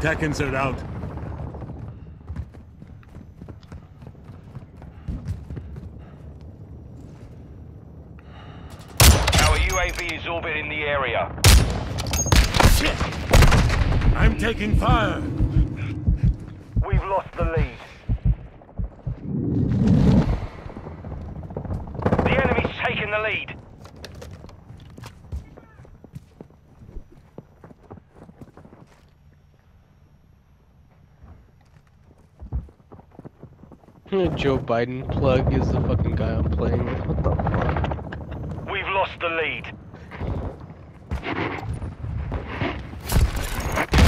Tech insert out. Our UAV is orbiting the area. Shit! I'm taking fire. We've lost the lead. The enemy's taken the lead. Joe Biden plug is the fucking guy I'm playing with. What the fuck? We've lost the lead.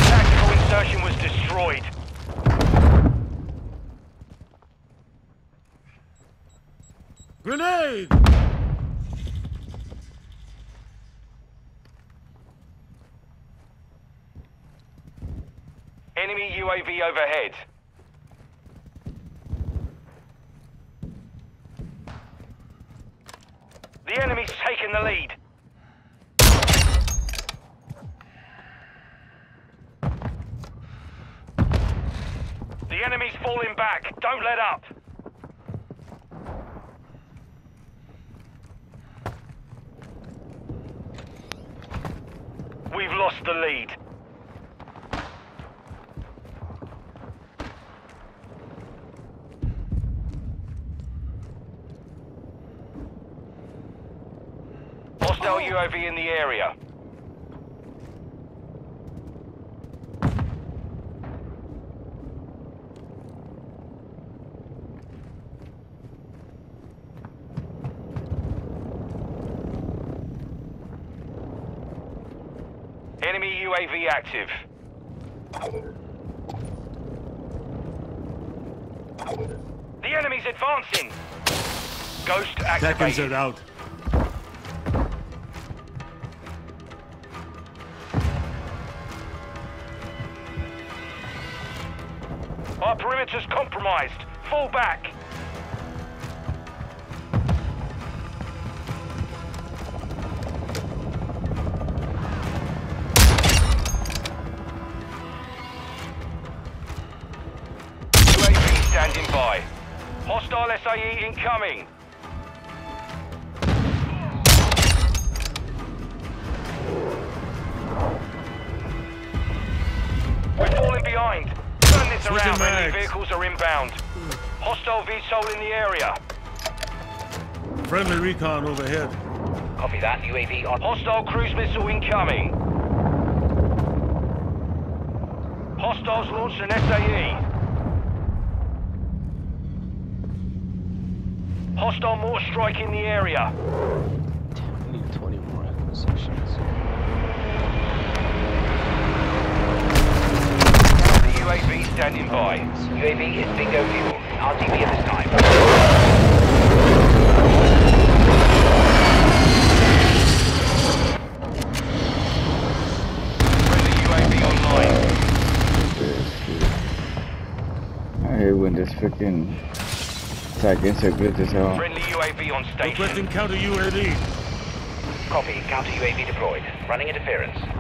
Tactical insertion was destroyed. Grenade! Enemy UAV overhead. The enemy's taken the lead. The enemy's falling back. Don't let up. We've lost the lead. Hostile oh. UAV in the area. Enemy UAV active. The enemy's advancing. Ghost Tech activated. insert out. Perimeter's compromised. Fall back. Standing by. Hostile SAE incoming. Are inbound. Hostile VTOL in the area. Friendly recon overhead. Copy that. UAV on. Hostile cruise missile incoming. Hostiles launched an SAE. Hostile more strike in the area. Damn, we need 20 more acquisitions. The UAV standing by. UAV is bingo fuel. RTB at this time. Friendly UAV online. I hate when this freaking attack insert good as hell. Friendly UAV on station. Requesting counter UAV. Copy. Counter UAV deployed. Running interference.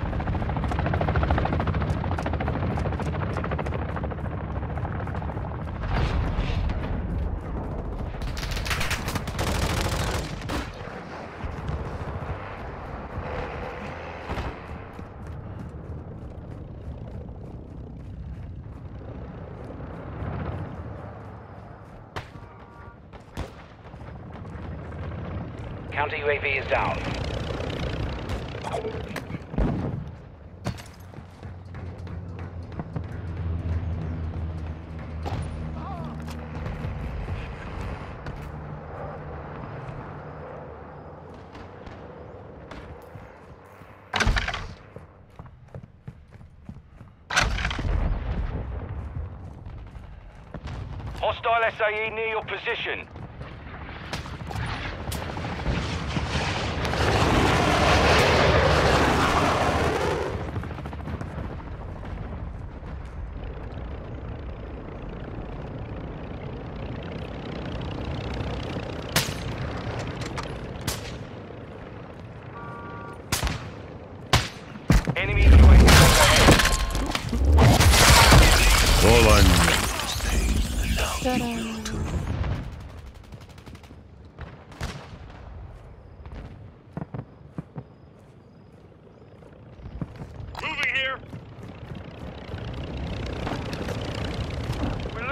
Counter UAV is down. Hostile SAE near your position.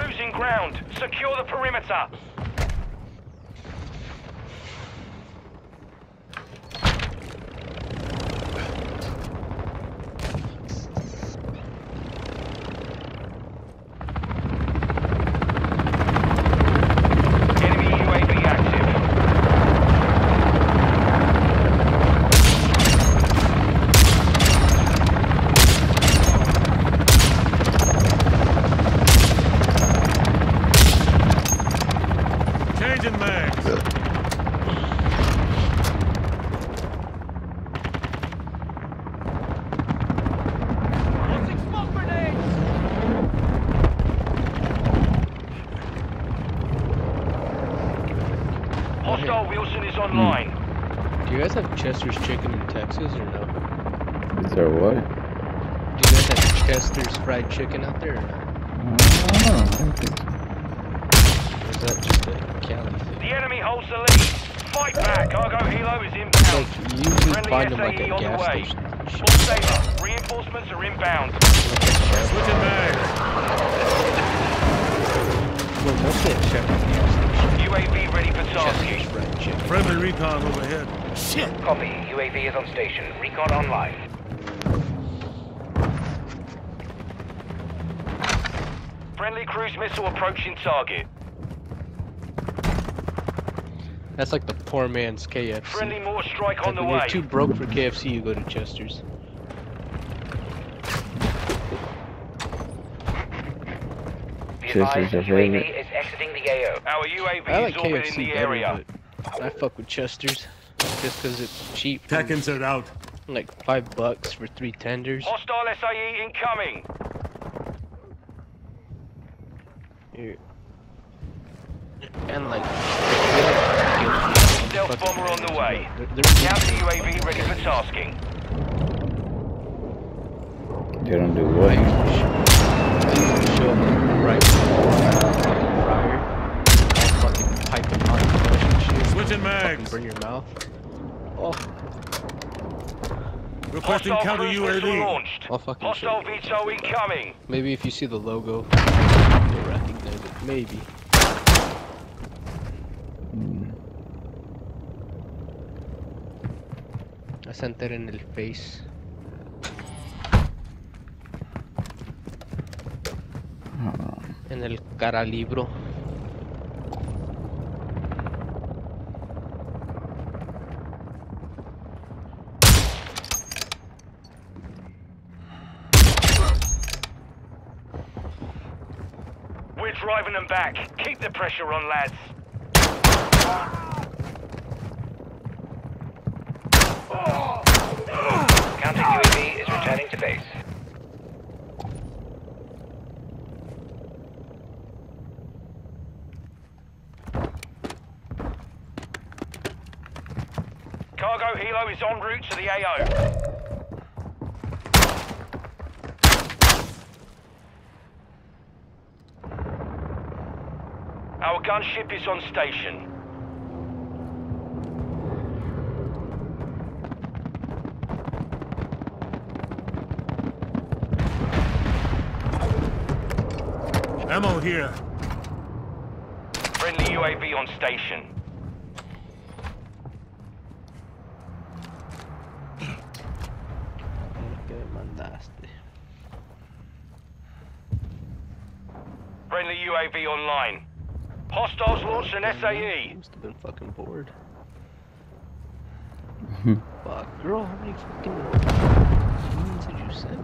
Losing ground. Secure the perimeter. Enemy UAV active. Changing mags. Hostile Wilson is hmm. online. Do you guys have Chester's Chicken in Texas or no? Is there what? Do you guys have Chester's Fried Chicken out there or no? Oh, I don't think so. Or is that just a Cali thing? The enemy holds the lead. Fight back. Cargo helo is Like, inbound. you usually Friendly find them like SAE at on the gas way. stations. Full sailor. Reinforcements are inbound. Switching mags. Well, mostly at Chevron gas stations. UAV ready for Chester's tasking. Friendly recon overhead. Shit. Copy. UAV is on station. Recon online. Friendly cruise missile approaching target. That's like the poor man's KFC. Friendly mortar strike Like on the way. you're too broke for KFC, you go to Chester's. Be Chester's advised, favorite. is exiting the AO. Our UAV I like is orbiting KFC the better, area. but I fuck with Chester's just because it's cheap. for Tech insert out. Like five bucks for three tenders. Hostile SAE incoming. Here. And like. Stealth bomber on the way. They're, they're Counter UAV ready for tasking. They don't do I what? usually sh- I usually show them right prior. Fucking piping hot flush and shit. Switching Fucking mags. burn your mouth. Oh, Requesting counter UAV. launched. I'll fucking show Hostile you. VTOL incoming. Maybe if you see the logo, you'll recognize it. Maybe. Hmm. I sent that in el face. Ah. En el cara libro. We're driving them back. Keep the pressure on, lads. Counter UAV is returning to base. Cargo helo is en route to the AO. Our gunship is on station. Ammo here. Friendly UAV on station. Mandaste? Friendly UAV online. Hostiles launched an E. SAE. Must have been fucking bored. Fuck, girl, how many fucking memes did you send?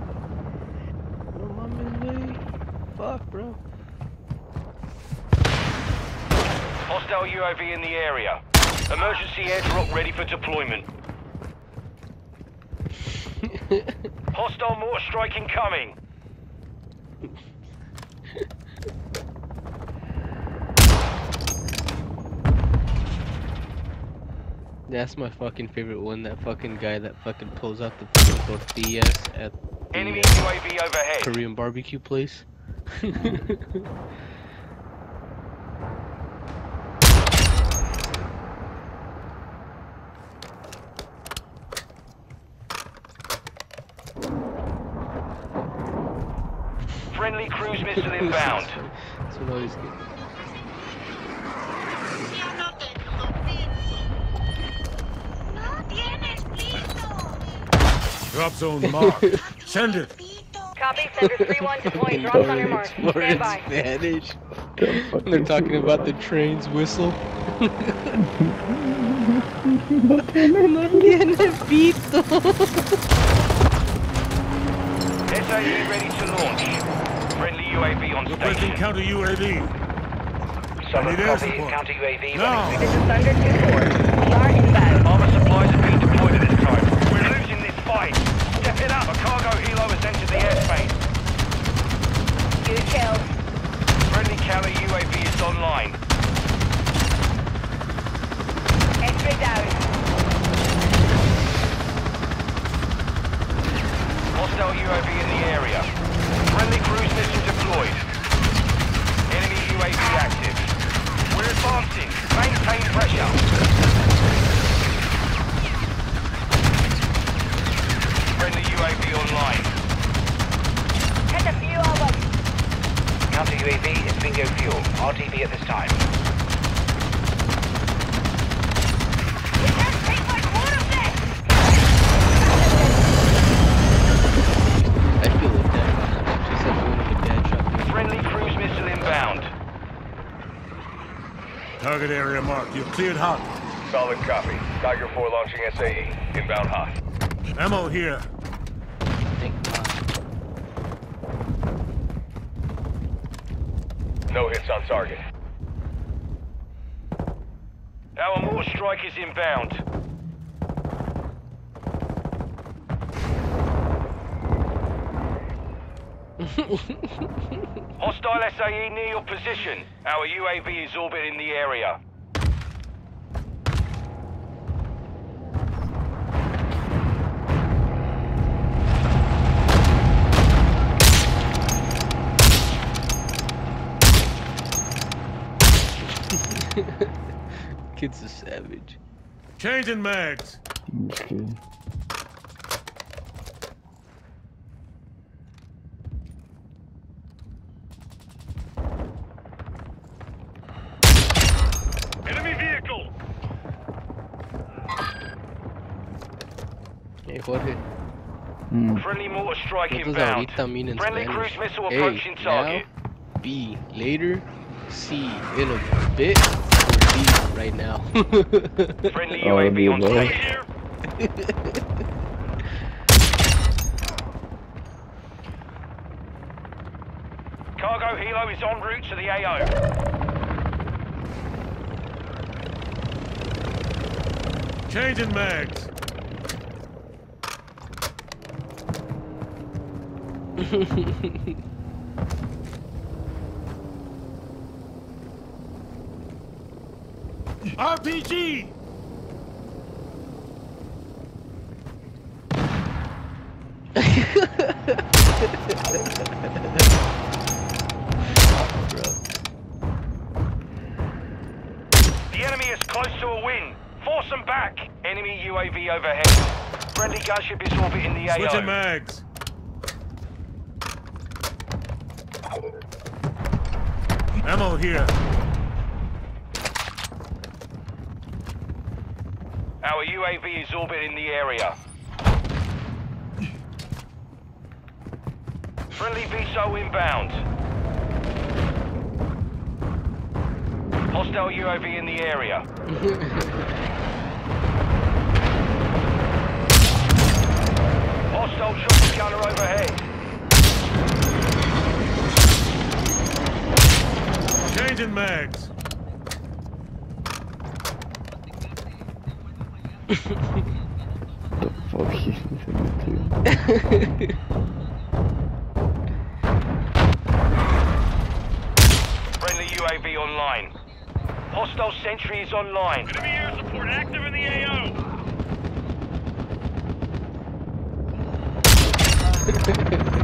No mames, way. Fuck, bro. Hostile UAV in the area. Emergency airdrop ready for deployment. Hostile mortar strike incoming. That's my fucking favorite one. That fucking guy that fucking pulls out the fucking tortillas at the Enemy uh, UAV overhead. Korean barbecue place. Friendly cruise missile inbound. That's what always good. Yo no tengo pito. No tienes pito. Drop zone marked. Send it. Copy, Sender 3-1 deploying drops on your mark. More Stand by. Spanish. The They're talking about the train's whistle. no tiene pito. SAE ready to launch. Friendly UAV on Requesting station. counter UAV. Summon Need air copy. Counter UAV Now. ready This is Thunder 2-4. We are inbound. Armor supplies are being deployed at this time. We're losing this fight. Step it up. A cargo helo has entered the airspace. Good kill. Friendly counter UAV is online. X-ray down. Hostile UAV in the area. Friendly cruise missile deployed. Enemy UAV active. We're advancing. Maintain pressure. Friendly UAV online. Hit a few of them. Counter UAV is bingo fuel. RTB at this time. We can't take like one of them. I feel like that. Just like one of a dad shot. Friendly cruise missile inbound. Target area marked. You're cleared hot. Solid copy. Tiger 4 launching SAE. Inbound hot. Ammo here. No hits on target. Our mortar strike is inbound. Hostile SAE near your position. Our UAV is orbiting the area. Kid's a savage. Changing mags. Okay. Enemy vehicle. Hey, Jorge. Hmm. Friendly mortar strike ¿Qué inbound. ahorita mean Friendly Spanish? cruise missile Hey, approaching target. now, B, later, C, in a bit, or D, right now. Friendly Oh, UAV the on station. Cargo helo is en route to the AO. Changing mags. RPG. The enemy is close to a win. Force them back. Enemy UAV overhead. Friendly gunship is orbiting the Switching AO. mags. Ammo here. Our UAV is orbiting the area. Friendly VSO inbound. Hostile UAV in the area. Hostile chopper gunner overhead. Changing mags. The fuck is this? Friendly UAV online. Hostile sentry is online. Enemy air support active in the AO.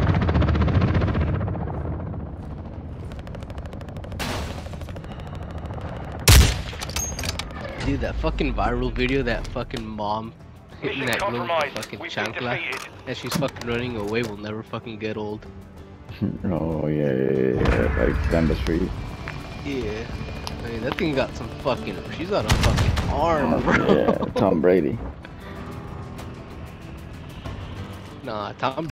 Dude, that fucking viral video, that fucking mom hitting that girl with the fucking We've chancla, and she's fucking running away will never fucking get old. Oh yeah, yeah, yeah, like down the street. Yeah. I mean, that thing got some fucking. She's got a fucking arm, bro. Yeah, Tom Brady. Nah, Tom